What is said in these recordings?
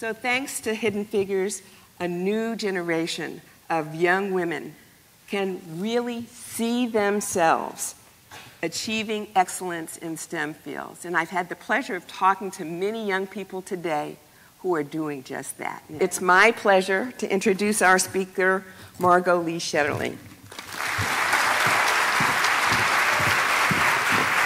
So, thanks to Hidden Figures, a new generation of young women can really see themselves achieving excellence in STEM fields. And I've had the pleasure of talking to many young people today who are doing just that. It's my pleasure to introduce our speaker, Margot Lee Shetterly.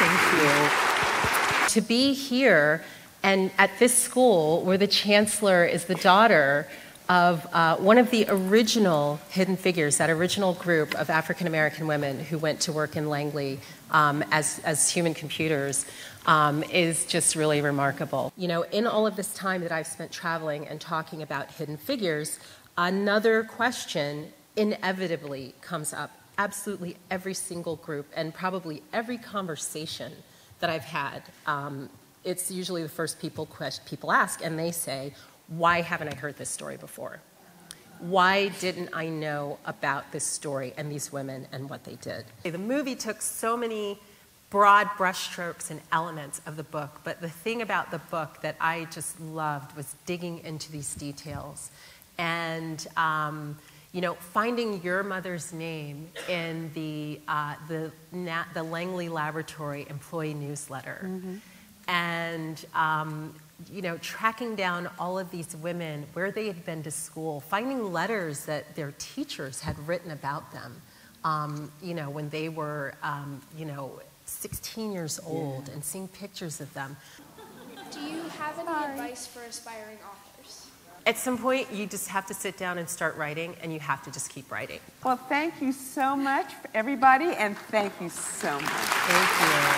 Thank you. To be here and at this school where the chancellor is the daughter of uh, one of the original hidden figures, that original group of African American women who went to work in Langley um, as, as human computers, um, is just really remarkable. You know, in all of this time that I've spent traveling and talking about hidden figures, another question inevitably comes up. Absolutely every single group and probably every conversation that I've had, um, it's usually the first people, quest- people ask, and they say, why haven't I heard this story before? Why didn't I know about this story and these women and what they did? The movie took so many broad brushstrokes and elements of the book, but the thing about the book that I just loved was digging into these details and um, you know finding your mother's name in the uh, the, the Langley Laboratory employee newsletter. Mm-hmm. And um, you know, tracking down all of these women, where they had been to school, finding letters that their teachers had written about them, um, you know, when they were, um, you know, 16 years old, yeah. and seeing pictures of them. Do you have any Sorry. advice for aspiring authors? At some point, you just have to sit down and start writing, and you have to just keep writing. Well, thank you so much, everybody, and thank you so much. Thank you.